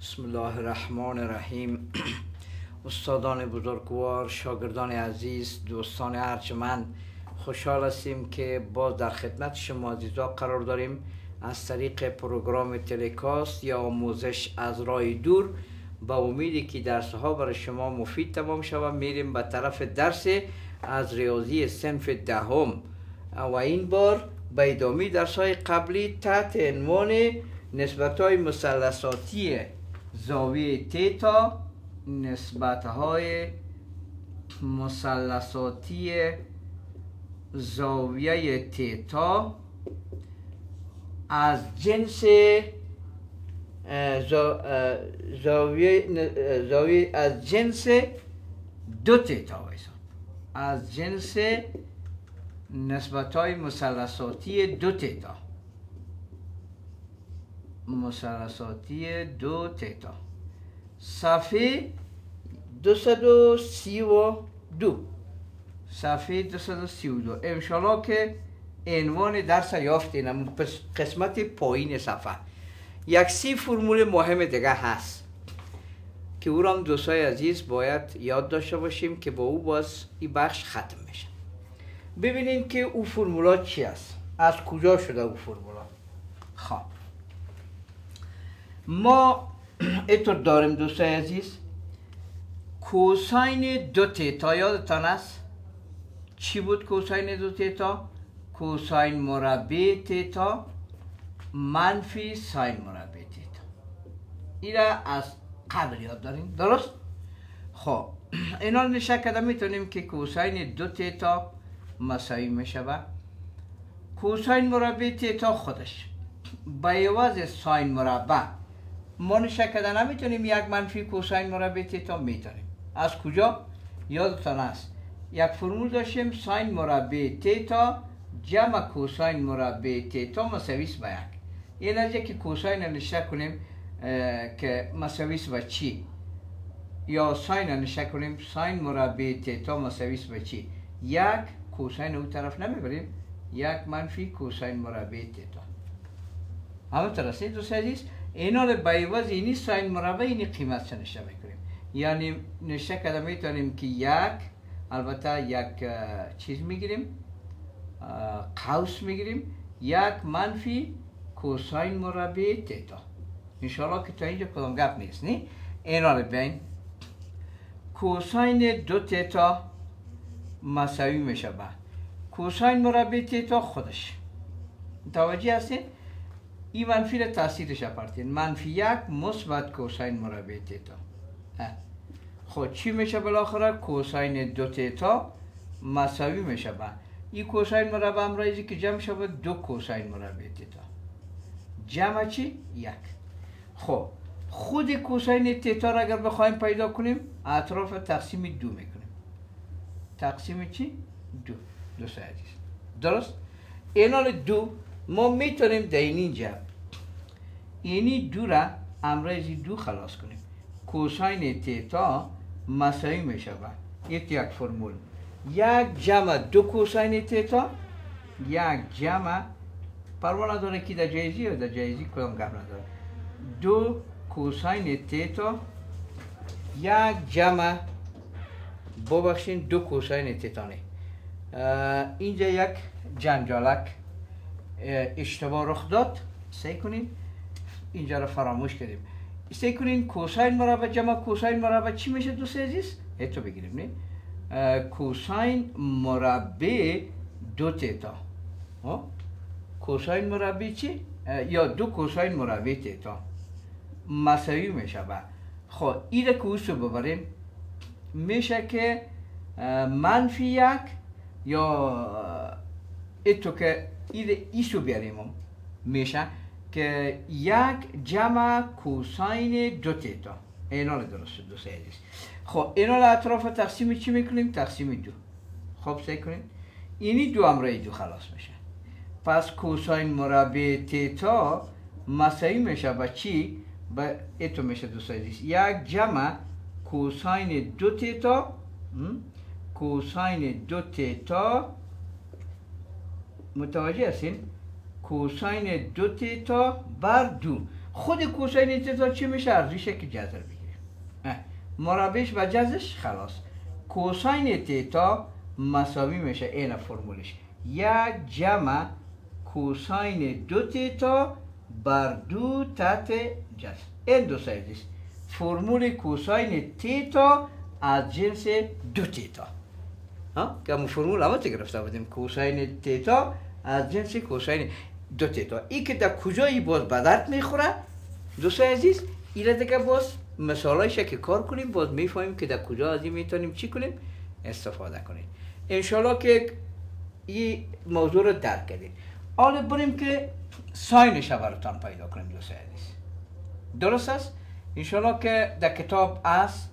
بسم الله الرحمن الرحیم استادان بزرگوار شاگردان عزیز دوستان ارجمند خوشحال هستیم که باز در خدمت شما عزیزا قرار داریم از طریق پروگرام تلکاست یا آموزش از راه دور با امیدی که درس ها برای شما مفید تمام شود میریم به طرف درس از ریاضی سنف دهم و این بار به ادامه درس های قبلی تحت عنوان نسبت های مسلساتی زاویه تیتا نسبت های مسلساتی زاویه تیتا از جنس زاویه, زاویه از جنس دو تیتا از جنس نسبت های مسلساتی دو تیتا مسلساتی دو تیتا صفحه دو. صفحه دو. امشالا که عنوان درس یافتین. قسمت پایین صفحه. یک سی فرمول مهم دیگه هست که او را دوستای عزیز باید یاد داشته باشیم که با او باز این بخش ختم میشه ببینیم که او فرمولا چی است. از کجا شده او فرمولا؟ خب. ما اینطور داریم دوستای عزیز. کوساین دو تیتا یادتان است؟ چی بود کوساین دو تیتا؟ کوساین مربع تیتا منفی ساین مربع تیتا. این از قبل یاد داریم درست؟ خب اینا رو نشه کده می‌تونیم که کوساین دو تیتا مساوی میشه کوساین مربع تیتا خودش. با عوض ساین مربع ما نشه کده نمی‌تونیم یک منفی کوساین مربع تیتا می‌تونیم از کجا؟ یادتان است یک فرمول داشتیم ساین مربع تیتا جمع کوساین مربع تیتا مساویس به یک. این از که کوساین نشه کنیم که مساویس به چی؟ یا ساین نشه کنیم ساین مربع تیتا مساویس به چی؟ یک کوساین اون طرف نمی‌بریم. یک منفی کوساین مربع تیتا همه ترسید دوست عزیز اینا رو به عوض اینی ساین مربع اینی قیمت نشه می‌کنیم یعنی نشه کده می‌تونیم که یک البته یک چیز می‌گیریم قوس می‌گیریم. یک منفی کوساین مربع تیتا. انشاءالله که تا اینجا کدام گپ نیست نی؟ اینا رو بین کوساین دو تیتا مساوی میشه به کوساین مربع تیتا خودش. توجه هستین؟ این منفی رو تاثیرش اپرتین منفی یک مثبت کوساین مربع تیتا. خود چی میشه بالاخره؟ کوساین دو تیتا مساوی میشه به این کوساین مربع امرایزی که جمع شده دو کوساین مربع تیتا. جمع چی؟ یک. خب خود کوساین تیتا را اگر بخوایم پیدا کنیم اطراف تقسیم دو می‌کنیم. تقسیم چی؟ دو. دو عزیز. درست؟ اینال دو ما می‌تونیم در اینجا اینی دو را امرایزی دو خلاص کنیم. کوساین تیتا مساوی میشه یک یک فرمول. یک جمع دو کوساین تیتا یک جمع پروا نداره که در جایزی یا در جایزی کدام گپ نداره. دو کوساین تیتا یک جمع ببخشین دو کوساین تیتانه. اینجا یک جنجالک. اشتباه رخ داد سی کنین اینجا رو فراموش کردیم. سی کنین کوساین مربع جمع کوساین مربع چی میشه دوست عزیز؟ تو بگیریم نه؟ کوساین مربع دو تیتا کوساین مربع چی؟ یا دو کوساین مربع تیتا مساوی میشه با. خب این که رو ببریم. میشه که منفی یک یا ایتو که این ایسو بیاریم میشه که یک جمع کوساین دو تیتا. اینا درست دو سیدیس خب اینا اطراف تقسیم چی می‌کنیم؟ تقسیم دو. خب سعی کنیم اینی دو امرای دو خلاص میشه. پس کوساین مربع تیتا مساوی میشه با چی؟ با ایتو میشه دو سایدیس یک جمع کوساین دو تیتا کوساین دو تیتا متوجه هستین؟ کوساین دو تیتا بر دو. خود کوساین تیتا چی میشه؟ ارزش که جذر بگیریم مربیش و جزش خلاص. کوساین تیتا مساوی میشه این فرمولش. یک جمع کوساین دو تیتا بر دو تحت جذر. این دو سایدیست فرمول کوساین تیتا از جنس دو تیتا. که فرمول همه گرفته بودیم. کوساین تیتا از جنس کوساین دو تیتا ای که در کجایی باز بدرد می‌خوره؟ دوستای عزیز ایره دیگه باز مثالایش که کار کنیم باز می‌فهمیم که در کجا از این می‌تونیم چی کنیم؟ استفاده کنیم. انشالله که این موضوع رو درک کردیم. حالا بریم که ساینش براتان پیدا کنیم دوستای عزیز. درست است؟ انشالله که در کتاب است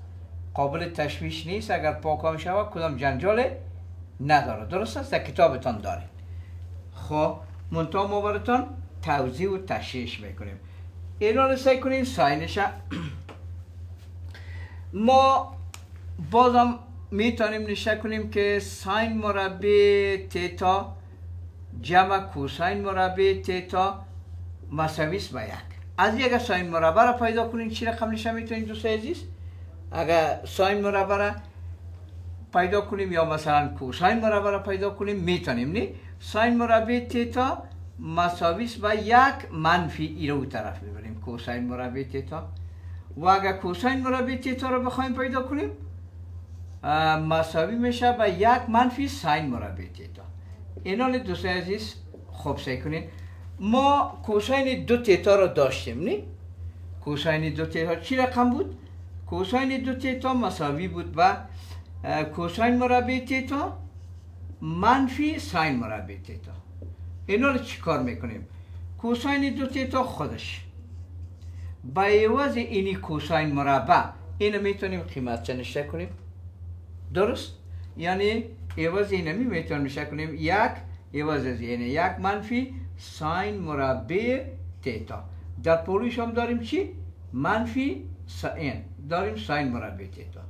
قابل تشویش نیست اگر پاکام شود کدام جنجال نداره. درست است؟ در کتابتان داریم. خب منتها ما براتان توضیح و تشریش می‌کنیم. اینا سعی کنیم ساینش ما بازم می‌تونیم نشه کنیم که ساین مربع تیتا جمع کوساین مربع تیتا مساوی است با یک. از یک ساین مربع را پیدا کنیم چی رقم نشه می‌تونیم دوست عزیز؟ اگر ساین مربع را پیدا کنیم یا مثلا کوساین مربع را پیدا کنیم می‌تونیم نه؟ ساین مربع تیتا مساوی با یک منفی ای رو طرف ببریم کوساین مربع تیتا و اگر کوساین مربع تیتا رو بخوایم پیدا کنیم مساوی میشه با یک منفی ساین مربع تیتا اینا دوست عزیز خوب سعی کنید ما کوساین دو تیتا رو داشتیم نی کوساین دو تیتا چی رقم بود کوساین دو تیتا مساوی بود با کوساین مربع تیتا منفی ساین مربع تیتا. اینا رو چی کار می‌کنیم؟ کوساین دو تیتا خودش. با عوض اینی کوساین مربع اینو می‌تونیم قیمت چنشته کنیم؟ درست؟ یعنی عوض اینو می می‌تونیم نشه کنیم یک عوض از یعنی یک منفی ساین مربع تیتا. در پولوش هم داریم چی؟ منفی ساین داریم ساین مربع تیتا.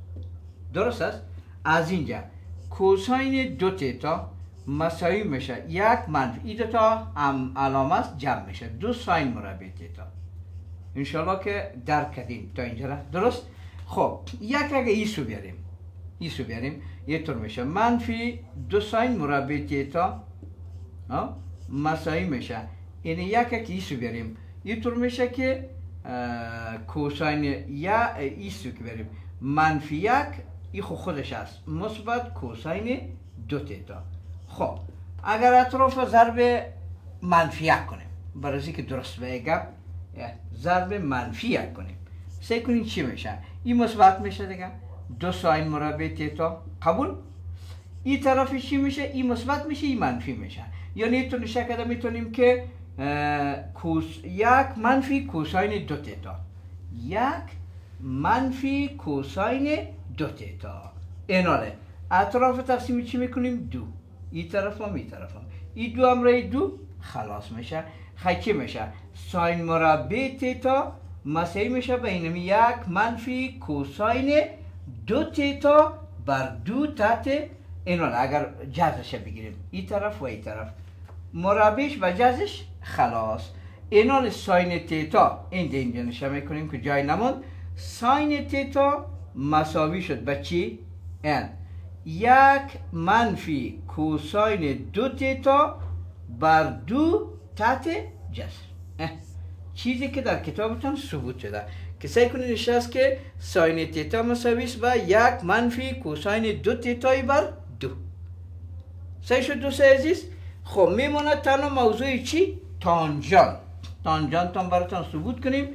درست است؟ از اینجا. کوساین دو تیتا مساوی میشه یک منفی ای تا هم علامت جمع میشه دو ساین مربع تیتا انشالله که درک کردیم تا اینجا درست خب یک اگه ایسو بیاریم ایسو بیاریم یه طور میشه منفی دو ساین مربع تیتا مساوی میشه این یک که ایسو بیاریم یه طور میشه که کوساین یا ایسو که بریم منفی یک ای خودش است مثبت کوساین دو تیتا خب اگر اطراف ضرب منفی کنیم برای که درست بگم ضرب منفی کنیم. سعی کنیم چی میشه این مثبت میشه دیگه. دو ساین مربع تیتا قبول؟ این طرف چی میشه؟ این مثبت میشه این منفی میشه. یعنی تو نشه کده می‌تونیم که کوس یک منفی کوساین دو تیتا یک منفی کوساین دو تیتا ایناله اطراف تقسیم چی می‌کنیم؟ دو. این طرف هم این طرف هم. این دو امره دو خلاص میشه خیلی میشه. ساین مربع تیتا مساوی میشه بین یک منفی کوساین دو تیتا بر دو تحت اینان اگر جزش بگیریم. این طرف و این طرف. مربعش و جزش خلاص. اینان ساین تیتا این اینجا نشه می‌کنیم که جای نمون ساین تیتا مساوی شد. به چی؟ این یک منفی کوساین دو تیتا بر دو تحت جسر چیزی که در کتابتان ثبوت شده. که سعی کنید نشست که ساین تیتا مساوی و یک منفی کوساین دو تیتای بر دو. سعی شد دوست عزیز؟ خب میمونه تنها موضوع چی؟ تانجان. تانجان تان براتان ثبوت کنیم.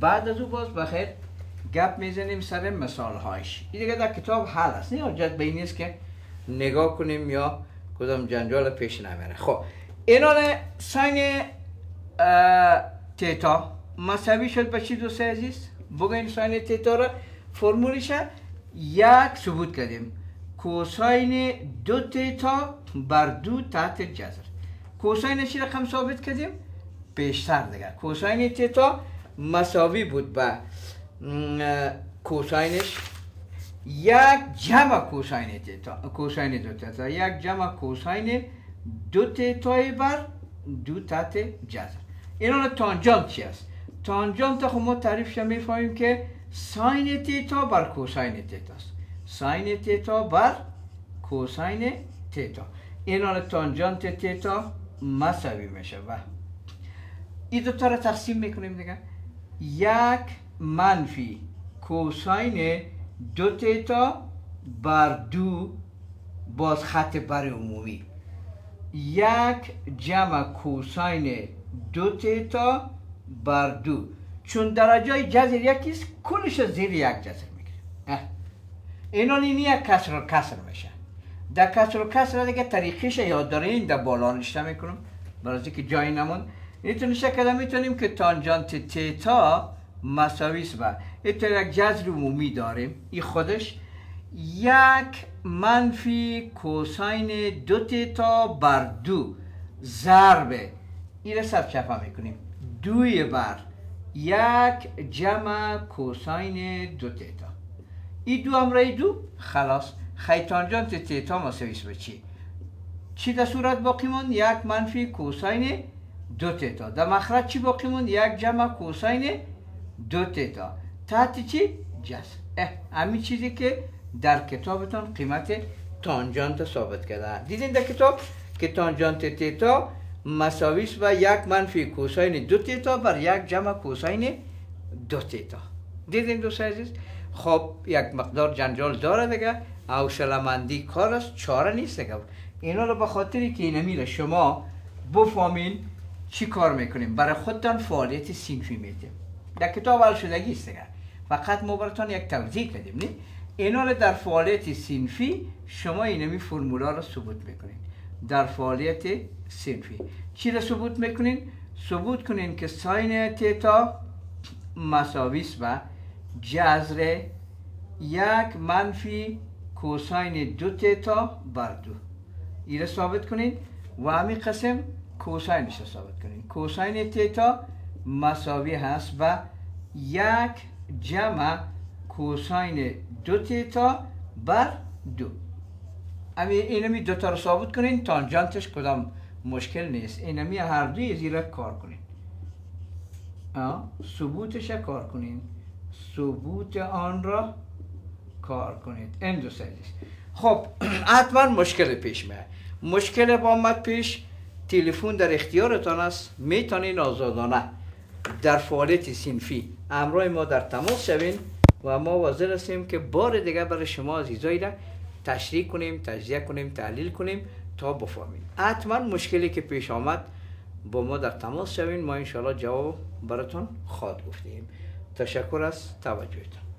بعد از او باز بخیر. گپ می‌زنیم سر مثال هایش این دیگه در کتاب حل است. نه حجت به نیست که نگاه کنیم یا کدام جنجال پیش نمیره خب اینان ساین تیتا. مساوی شد به چی دوست عزیز؟ بگوین ساین تیتا را. فرمولش یک ثبوت کردیم. کوساین دو تیتا بر دو تحت جذر. کوساین چی رقم ثابت کردیم؟ پیشتر دیگه. کوساین تیتا مساوی بود به کوساینش یک جمع کوساین تیتا کوساین دو تیتا یک جمع کوساین دو تیتای بر دو تحت جذر. اینا تانجانت چی است؟ تانجانت خب ما تعریفش می‌فهمیم که ساین تیتا بر کوساین تیتا است ساین تیتا بر کوساین تیتا این حال تانجانت تیتا مساوی میشه. و این دوتا رو تقسیم می‌کنیم دیگه. یک منفی. کوساین دو تیتا بر دو باز خط بر عمومی. یک جمع کوساین دو تیتا بر دو چون درجه جذر یکیست کلش زیر یک جذر می‌گیره اینا اینی یک کسر و کسر میشه در کسر و کسر دیگه طریقش یاد دارین در بالا نشته می‌کنم. برای که جای نمون. می‌تونیم که تانجانت تیتا مساوی است و یک جذر عمومی داریم. این خودش یک منفی کوساین دو تیتا بر دو ضرب این را سرچپه می‌کنیم. دوی بر یک جمع کوساین دو تیتا. این دو امره دو؟ خلاص. خیتانجان تیتا مساویس به چی؟ چی در صورت باقی من یک منفی کوساین دو تیتا. در مخرج چی باقی من یک جمع کوساین دو تیتا تحت چی؟ جس. همین چیزی که در کتابتان قیمت تانجانت ثابت کرده. دیدین در کتاب که تانجانت تیتا مساویس و یک منفی کوساین دو تیتا بر یک جمع کوساین دو تیتا دیدین دوست عزیز؟ خب یک مقدار جنجال داره دیگه. شلمندی کار است چاره نیست دیگه. اینا رو به خاطری که اینمی شما بفهمین چی کار می‌کنیم برای خودتان فعالیت سینفی میدیم در کتاب حل شدگی است دیگه. فقط ما براتون یک توضیح کردیم نه؟ اینا در فعالیت سینفی شما اینمی فرمولا رو ثبوت می‌کنین در فعالیت سینفی. چی رو ثبوت می‌کنین؟ ثبوت کنین که ساین تیتا مساویس و جذر یک منفی کوساین دو تیتا بر دو. این ثابت کنین. و همین قسم کوساینش رو ثابت کنین. کوساین تیتا مساوی هست و یک جمع کوساین دو تیتا بر دو. امی اینمی دو تا رو ثابت کنین تانجانتش کدام مشکل نیست. اینمی هر دوی زیر کار کنین. ثبوتش کار کنین. ثبوت آن را کار کنید. این دو خب حتما مشکل پیش میاد. مشکل با پیش تلفن در اختیارتان است. می‌تونین آزادانه در فعالیت سینفی. امرای ما در تماس شوین و ما واضح هستیم که بار دیگه برای شما عزیزایی را تشریح کنیم تجزیه کنیم تحلیل کنیم تا بفهمیم. حتما مشکلی که پیش آمد با ما در تماس شوین ما انشاءالله جواب براتون خواد گفتیم. تشکر از توجهتون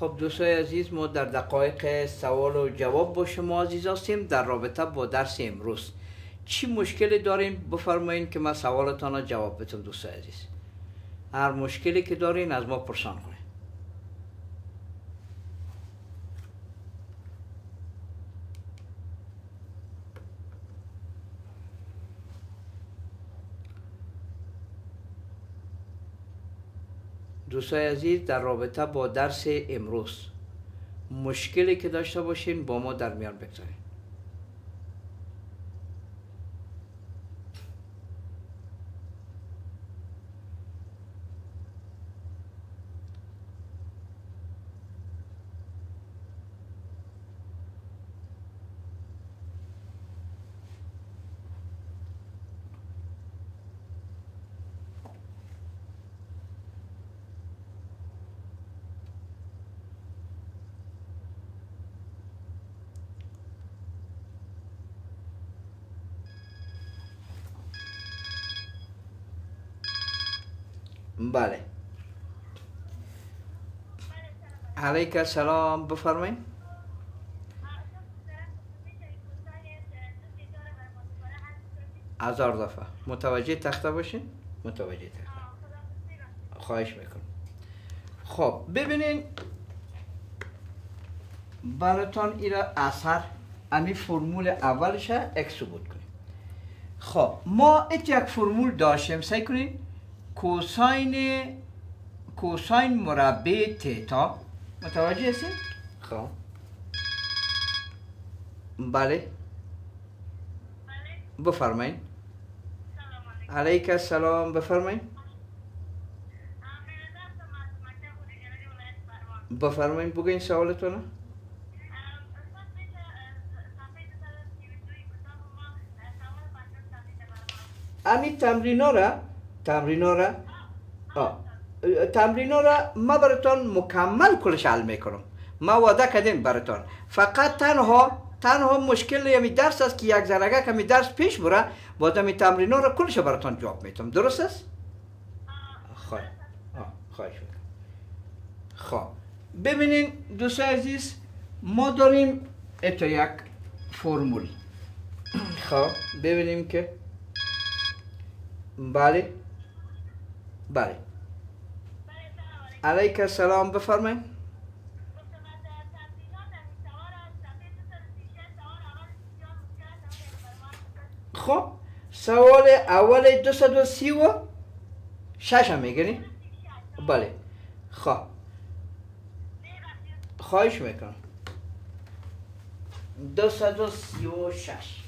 خب دوستای عزیز ما در دقایق سوال و جواب با شما عزیز هستیم. در رابطه با درس امروز چی مشکلی دارین بفرمایین که ما سوالتان را جواب بتم دوستای عزیز. هر مشکلی که دارین از ما پرسان کنین دوستای عزیز در رابطه با درس امروز. مشکلی که داشته باشین با ما در میان بگذارین. بله علیک السلام بفرمایید هزار دفعه متوجه تخته باشین متوجه تخته خواهش می‌کنم خب ببینین براتان ایرا اثر امی فرمول اولش بود کنیم خب ما ایت یک فرمول داشتیم سعی کنیم کوساین کوساین مربع تیتا متوجه هستید؟ خب. بله. بفرمایید علیک السلام. بفرمایید بفرمایید بگین سوالتون امی تمرین را تمرین را تمرین را ما براتون مکمل کلش حل می‌کنم. ما وعده کردیم براتون. فقط تنها تنها مشکل یمی درس است که یک زرگه کمی درس پیش بره باید می تمرین را کلش براتون جواب می‌تونم درست است؟ خواهی خواهش خب. ببینین دوست عزیز ما داریم اتو یک فرمول. خب ببینیم که بله. بله. علیک السلام بفرمایید. خب سوال اول 230 و شش هم می‌گیری؟ بله. خب. خواهش می‌کنم. 236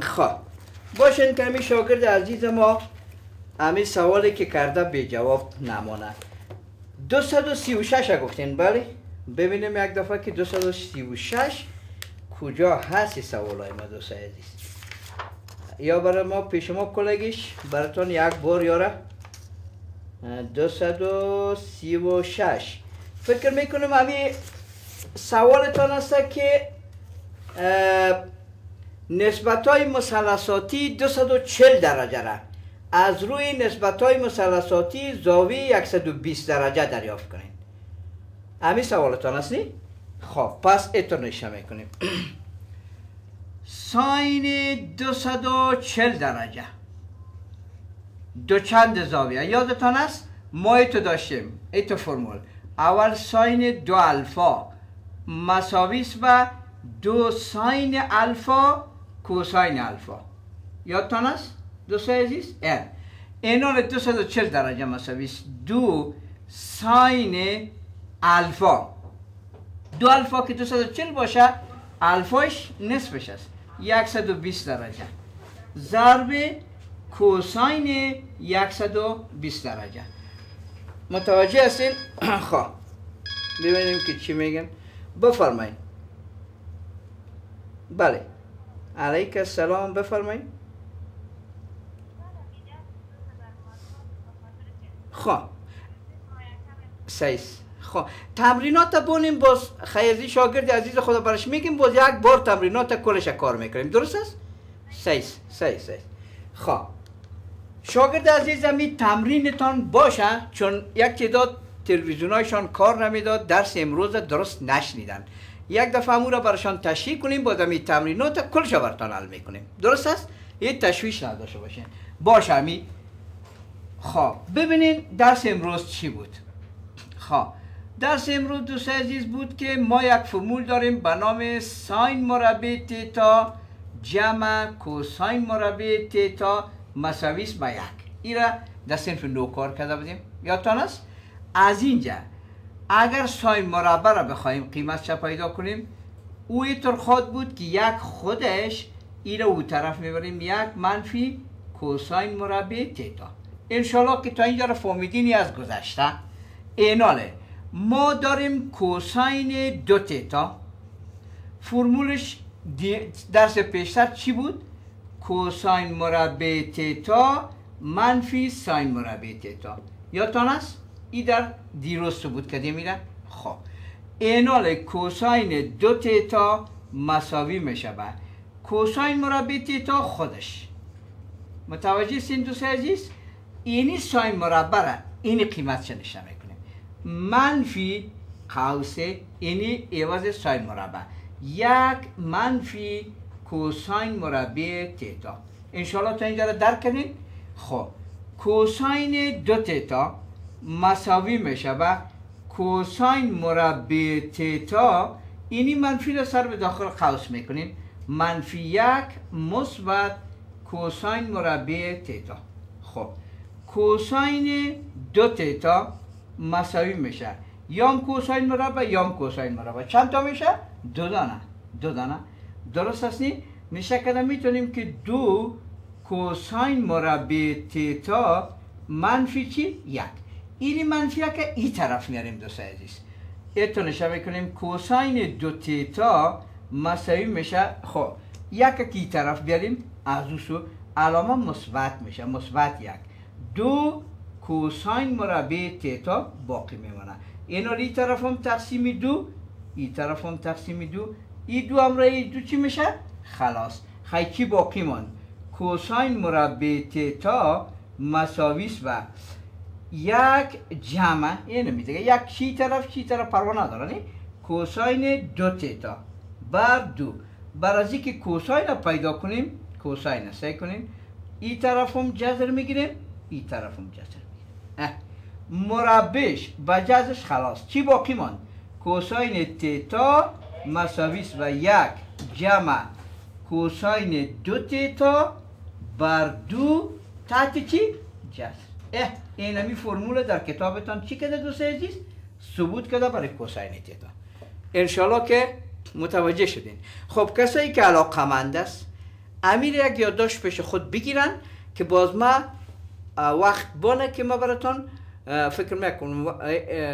خواه باشین که همی شاگرد عزیز ما همین سوالی که کرده به جواب نمانه. 236 گفتین بله؟ ببینیم یک دفعه که 236 کجا هست سوالای ما دوست عزیز. یا برای ما پیش ما کلگیش براتون یک بار یاره. 236 فکر می‌کنم همی سوالتان است که نسبت های مسلساتی 240 درجه را. از روی نسبت های مسلساتی زاویه 120 درجه دریافت کنید. همین سوالتان هستی؟ خب پس اتو نشه می‌کنیم. ساین 240 درجه. دو چند زاویه؟ یادتان است ما ایتو داشتیم ایتو فرمول. اول ساین دو الفا مساویس با دو ساین الفا کوساین الفا. یادتان است دوست عزیز؟ این اینا 240 درجه مساویس. دو ساین الفا. دو الفا که 240 باشه الفاش نصفش است. 120 درجه. ضرب کوساین 120 درجه. متوجه هستین؟ خب. ببینیم که چی میگن. بفرمایید. بله. علیک السلام بفرمایید. خب. سیس. خب. تمرینات بونیم باز خیلی شاگرد عزیز خدا برش میگیم باز یک بار تمرینات کلش کار می‌کنیم. درست است؟ سیس سیس سیس. خب. شاگرد عزیز می تمرینتان باشه چون یک تعداد تلویزیونایشان کار نمی‌داد درس امروز درست نشنیدن. یک دفعه امو را برشان تشریح کنیم باز می تمرینات کلش برتان حل می‌کنیم. درست است؟ یه تشویش نداشته باشین. باشه می خب ببینین درس امروز چی بود؟ خب درس امروز دوست عزیز بود که ما یک فرمول داریم به نام ساین مربع تیتا جمع کوساین مربع تیتا مساویس با یک. این را در صنف نو کار کرده بودیم. یادتان است؟ از اینجا اگر ساین مربع را بخوایم قیمت چه پیدا کنیم او اینطور خود بود که یک خودش این را او طرف می‌بریم. یک منفی کوساین مربع تیتا. انشالله که تا اینجا را فهمیدینی از گذشته ایناله. ما داریم کوساین دو تیتا. فرمولش درس پیشتر چی بود؟ کوساین مربع تیتا منفی ساین مربع تیتا. یادتان است؟ ای در دیروز بود کردیم میره؟ خب. اینال کوساین دو تیتا مساوی میشه به کوساین مربع تیتا خودش. متوجه سین دوست عزیز؟ اینی ساین مربع را اینی قیمت نشان می‌کنیم منفی قوس اینی عوض ساین مربع. یک منفی کوساین مربع تیتا. انشالله تا اینجا را درک کنید خب. کوساین دو تیتا مساوی میشه و کوساین مربع تیتا اینی منفی را سر به داخل قوس می‌کنیم. منفی یک مثبت کوساین مربع تیتا. خب کوساین دو تیتا مساوی میشه. یام کوساین مربع یام کوساین مربع. چند تا میشه؟ دو دانه دو دانه درست است نی؟ میشه کده می‌تونیم که دو کوساین مربع تیتا منفی چی؟ یک. اینی منفی که این طرف میاریم دوست عزیز. اتو نشه کنیم کوساین دو تیتا مساوی میشه. خب یک کی طرف بیاریم از او علامه مثبت میشه مثبت یک. دو کوساین مربع تیتا باقی میمونه. اینا ای طرف هم تقسیم دو ای طرف هم تقسیم دو. ای دو هم ای دو چی میشه؟ خلاص. خیلی چی باقی من کوساین مربع تیتا مساویس و یک جمع اینو میده یک چی طرف چی طرف پروا نداره کوساین دو تیتا بر دو. بر از که کوساین رو پیدا کنیم کوساین رو سعی کنیم این طرف هم جذر می‌گیریم این طرف هم جذر می‌گیریم. مربش و جذرش خلاص. چی باقی ماند؟ کوساین تیتا مساویس و یک جمع. کوساین دو تیتا بر دو. تحت چی؟ جذر. این همی فرمول در کتابتان چی کده دوست عزیز؟ ثبوت کده برای کوساین تیتا انشالله که متوجه شدین خب کسایی که علاقمند است امیر یک یادداشت پیش خود بگیرن که باز ما وقت بانه که ما براتون فکر می‌کنم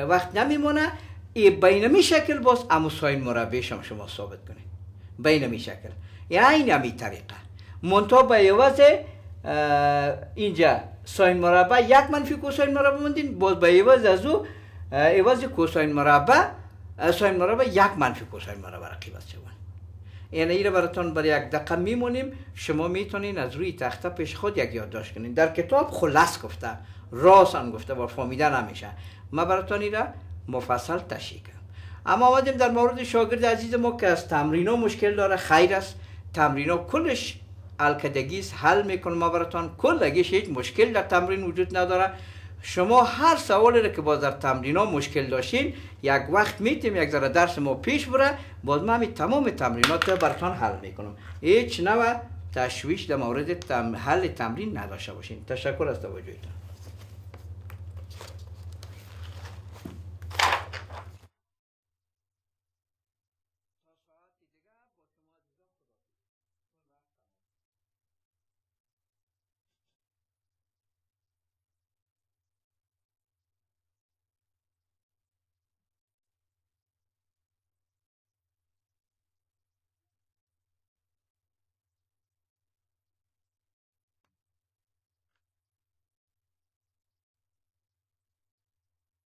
وقت نمیمونه ای بینمی شکل باز اموساین مربعش هم شما ثابت کنید بینمی شکل یعنی همین طریقه منتها به عوض اینجا ساین مربع یک منفی کوساین مربع موندین باز به عوض از او عوض کوساین مربع ساین مربع یک منفی کوساین مربع رقیبت شون یعنی این براتون برای یک دقیقه میمونیم شما می‌تونین از روی تخته پیش خود یک یادداشت کنین در کتاب خلاص گفته راست هم گفته با فهمیده نمیشه ما براتون این را مفصل تشریح کنم اما آمدیم در مورد شاگرد عزیز ما که از تمرین مشکل داره خیر است تمرین کلش الکدگی حل می‌کنه ما براتون کلگیش هیچ مشکل در تمرین وجود نداره. شما هر سوالی رو که باز در تمرین ها مشکل داشتین یک وقت میتیم یک ذره درس ما پیش بره. باز من تمام تمرینات رو حل می‌کنم. هیچ نوع تشویش در مورد حل تمرین نداشته باشین. تشکر از توجهتون